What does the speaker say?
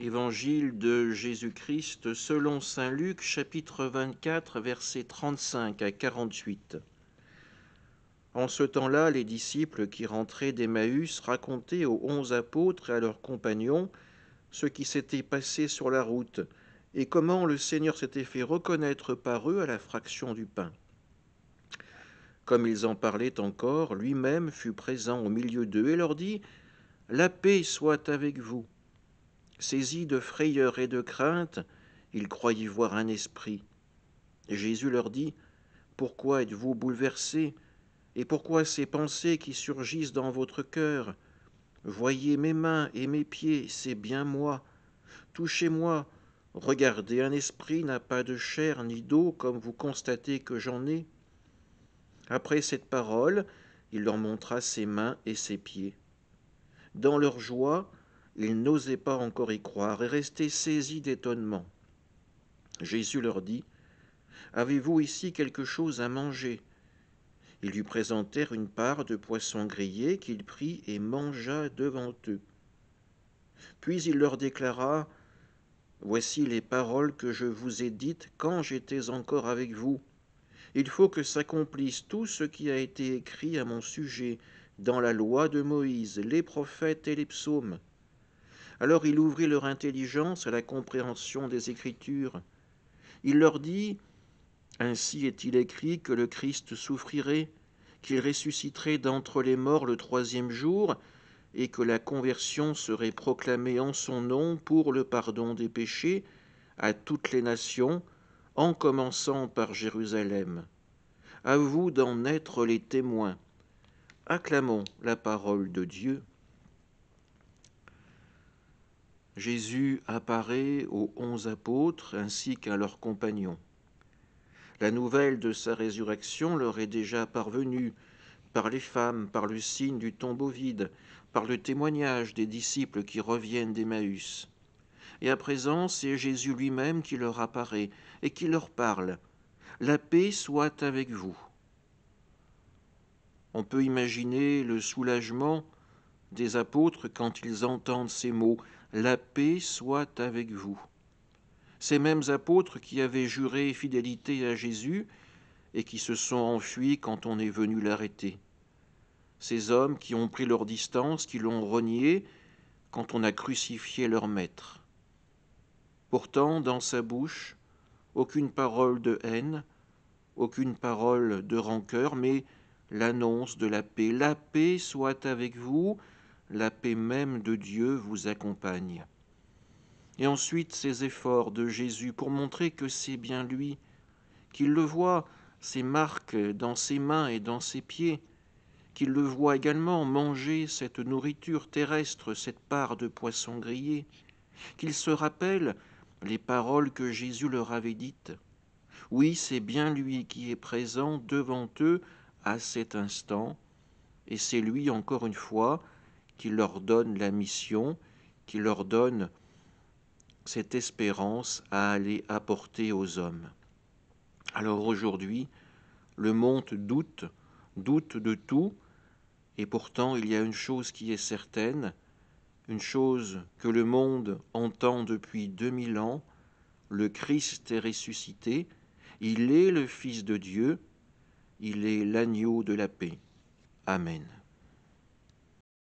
Évangile de Jésus-Christ selon Saint Luc chapitre 24 versets 35 à 48. En ce temps-là, les disciples qui rentraient d'Emmaüs racontaient aux onze apôtres et à leurs compagnons ce qui s'était passé sur la route et comment le Seigneur s'était fait reconnaître par eux à la fraction du pain. Comme ils en parlaient encore, lui-même fut présent au milieu d'eux et leur dit La paix soit avec vous. Saisis de frayeur et de crainte, ils croyaient voir un esprit. Jésus leur dit, Pourquoi êtes-vous bouleversés? Et pourquoi ces pensées qui surgissent dans votre cœur? Voyez mes mains et mes pieds, c'est bien moi. Touchez-moi, regardez, un esprit n'a pas de chair ni d'eau comme vous constatez que j'en ai. Après cette parole, il leur montra ses mains et ses pieds. Dans leur joie, ils n'osaient pas encore y croire et restaient saisis d'étonnement. Jésus leur dit, Avez-vous ici quelque chose à manger? Ils lui présentèrent une part de poisson grillé qu'il prit et mangea devant eux. Puis il leur déclara, Voici les paroles que je vous ai dites quand j'étais encore avec vous. Il faut que s'accomplisse tout ce qui a été écrit à mon sujet dans la loi de Moïse, les prophètes et les psaumes. Alors il ouvrit leur intelligence à la compréhension des Écritures. Il leur dit, Ainsi est-il écrit que le Christ souffrirait, qu'il ressusciterait d'entre les morts le troisième jour, et que la conversion serait proclamée en son nom pour le pardon des péchés à toutes les nations, en commençant par Jérusalem. À vous d'en être les témoins. Acclamons la parole de Dieu. Jésus apparaît aux onze apôtres ainsi qu'à leurs compagnons. La nouvelle de sa résurrection leur est déjà parvenue par les femmes, par le signe du tombeau vide, par le témoignage des disciples qui reviennent d'Emmaüs. Et à présent, c'est Jésus lui-même qui leur apparaît et qui leur parle. La paix soit avec vous. On peut imaginer le soulagement des apôtres quand ils entendent ces mots la paix soit avec vous. Ces mêmes apôtres qui avaient juré fidélité à Jésus et qui se sont enfuis quand on est venu l'arrêter. Ces hommes qui ont pris leur distance, qui l'ont renié quand on a crucifié leur maître. Pourtant, dans sa bouche, aucune parole de haine, aucune parole de rancœur, mais l'annonce de la paix. La paix soit avec vous, la paix même de Dieu vous accompagne. Et ensuite ces efforts de Jésus pour montrer que c'est bien lui, qu'il le voit, ses marques dans ses mains et dans ses pieds, qu'il le voit également manger cette nourriture terrestre, cette part de poisson grillé, qu'il se rappelle les paroles que Jésus leur avait dites. Oui, c'est bien lui qui est présent devant eux à cet instant, et c'est lui encore une fois qui leur donne la mission, qui leur donne cette espérance à aller apporter aux hommes. Alors aujourd'hui, le monde doute, doute de tout, et pourtant il y a une chose qui est certaine, une chose que le monde entend depuis deux mille ans, le Christ est ressuscité, il est le Fils de Dieu, il est l'agneau de la paix. Amen.